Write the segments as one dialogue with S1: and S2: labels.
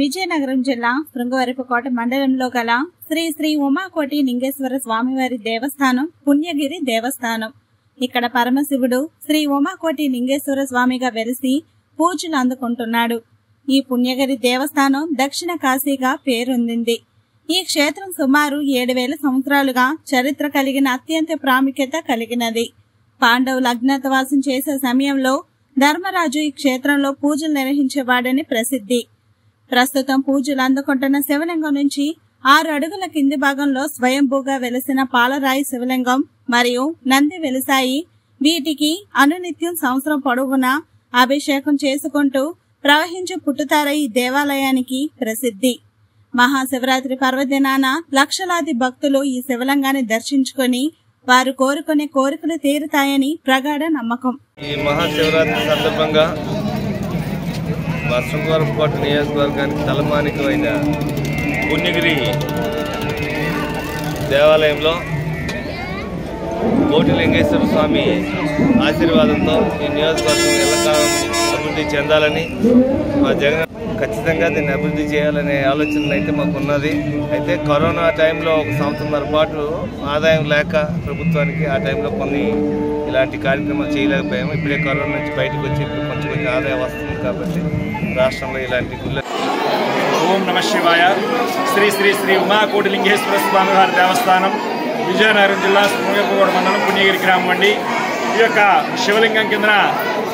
S1: విజయనగరం జిల్లా శృంగవరపుకోట మండలంలో గల శ్రీ శ్రీ ఉమాకోటి లింగేశ్వర స్వామివారి దేవస్థానం పుణ్యగిరి దేవస్థానం. ఇక్కడ పరమశివుడు శ్రీ ఉమాకోటి లింగేశ్వర స్వామిగా వెలిసి పూజలు అందుకుంటున్నాడు. ఈ పుణ్యగిరి దేవస్థానం దక్షిణ కాశీగా పేరొందింది. ఈ క్షేత్రం సుమారు ఏడు వేల సంవత్సరాలుగా చరిత్ర కలిగిన అత్యంత ప్రాముఖ్యత కలిగినది. పాండవులు అజ్ఞాతవాసం చేసే సమయంలో ధర్మరాజు ఈ క్షేత్రంలో పూజలు నిర్వహించేవాడని ప్రసిద్ధి. ప్రస్తుతం పూజలు అందుకుంటున్న శివలింగం నుంచి ఆరు అడుగుల కింది భాగంలో స్వయంభూగా వెలిసిన పాలరాయి శివలింగం మరియు నంది వెలిసాయి. వీటికి అనునిత్యం సంవత్సరం పొడవునా అభిషేకం చేసుకుంటూ ప్రవహించి పుట్టుతార ఈ దేవాలయానికి ప్రసిద్ధి. మహాశివరాత్రి పర్వదినాన లక్షలాది భక్తులు ఈ శివలింగాన్ని దర్శించుకొని వారు కోరుకునే కోరికలు తీరుతాయని ప్రగాఢ నమ్మకం.
S2: ఈ మహాశివరాత్రి సందర్భంగా మా శృంగారపుకోట నియోజకవర్గానికి తలమానికమైన పుణ్యగిరి దేవాలయంలో కోటిలింగేశ్వర స్వామి ఆశీర్వాదంతో ఈ నియోజకవర్గం ఎల్లకాలం అభివృద్ధి చెందాలని మా జగన్ ఖచ్చితంగా దీన్ని అభివృద్ధి చేయాలనే ఆలోచన అయితే మాకు ఉన్నది అయితే కరోనా టైంలో ఒక సంవత్సరంన్నర పాటు ఆదాయం లేక ప్రభుత్వానికి ఆ టైంలో కొన్ని ఇలాంటి కార్యక్రమాలు చేయలేకపోయాము. ఇప్పుడే కరోనా నుంచి బయటకు వచ్చి ఇప్పుడు కొంచెం కొంచెం ఆదాయం వస్తుంది కాబట్టి రాష్ట్రంలో ఇలాంటి గుళ్ళ
S3: ఓం నమ శివాయ. శ్రీ శ్రీ శ్రీ ఉమాకోటిలింగేశ్వర స్వామి స్వామివారి దేవస్థానం విజయనగరం జిల్లా శృంగపగూడ మండలం పుణ్యగిరి గ్రామం అండి. ఈ యొక్క శివలింగం కింద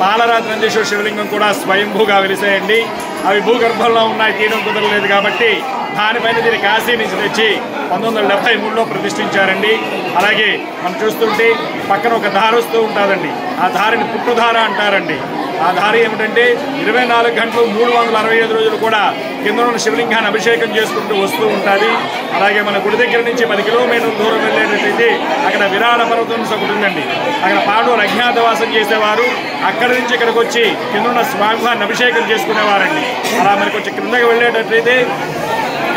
S3: పాలరాత్రి నందీశ్వర శివలింగం కూడా స్వయంభూగా వెలిసాయండి. అవి భూగర్భంలో ఉన్నాయి తీయడం కుదరలేదు కాబట్టి దానిపైన దీన్ని కాశీ నుంచి తెచ్చి పంతొమ్మిది వందల డెబ్బై మూడులో ప్రతిష్ఠించారండి. అలాగే మనం చూస్తుంటే పక్కన ఒక దారి వస్తూ ఉంటుందండి. ఆ దారిని పుట్టుధార అంటారండి. ఆ దారి ఏమిటంటే ఇరవై నాలుగు గంటలు మూడు వందల అరవై ఐదు రోజులు కూడా కింద ఉన్న శివలింగాన్ని అభిషేకం చేసుకుంటూ వస్తూ ఉంటుంది. అలాగే మన గుడి దగ్గర నుంచి పది కిలోమీటర్ల దూరం వెళ్ళేటట్టయితే అక్కడ విరాళ పర్వతం ఒకటి ఉందండి. అక్కడ పాడూరు అజ్ఞాతవాసం చేసేవారు. అక్కడి నుంచి ఇక్కడికి వచ్చి కింద ఉన్న స్వామివారిని అభిషేకం చేసుకునేవారండి. అలా మనకు వచ్చి కిందకి వెళ్ళేటట్లయితే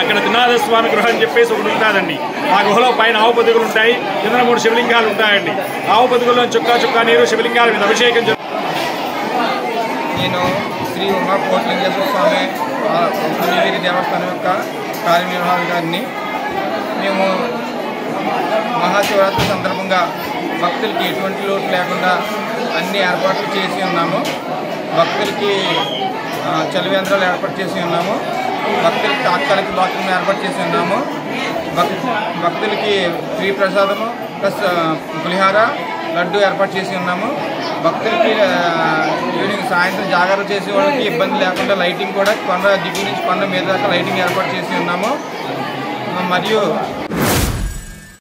S3: అక్కడ దినాథ స్వామి గృహం అని చెప్పేసి ఒకటి ఉంటుందండి. ఆ గుహలో పైన ఆవు ఉంటాయి. కింద మూడు శివలింగాలు ఉంటాయండి. ఆవు చుక్కా చుక్కా నీరు శివలింగాల మీద అభిషేకం
S4: నేను శ్రీ ఉమా కోట్లింగేశ్వర స్వామి పుణ్యగిరి దేవస్థానం యొక్క కార్యనిర్వాహక గారిని మేము మహాశివరాత్రి సందర్భంగా భక్తులకి ఎటువంటి లోటు లేకుండా అన్ని ఏర్పాట్లు చేసి ఉన్నాము. భక్తులకి చలివేంద్రాలు ఏర్పాటు చేసి ఉన్నాము. భక్తులకి తాత్కాలిక బాత్రూమ్ ఏర్పాటు చేసి ఉన్నాము. భక్తులకి ఫ్రీ ప్రసాదము ప్లస్ పులిహార లడ్డు ఏర్పాటు చేసి ఉన్నాము. భక్తులకి ఈవినింగ్ సాయంత్రం జాగ్రత్త చేసే వాళ్ళకి ఇబ్బంది లేకుండా లైటింగ్ కూడా కొండ దిగు నుంచి కొండ మీద దాకా లైటింగ్ ఏర్పాటు చేసి ఉన్నాము. మరియు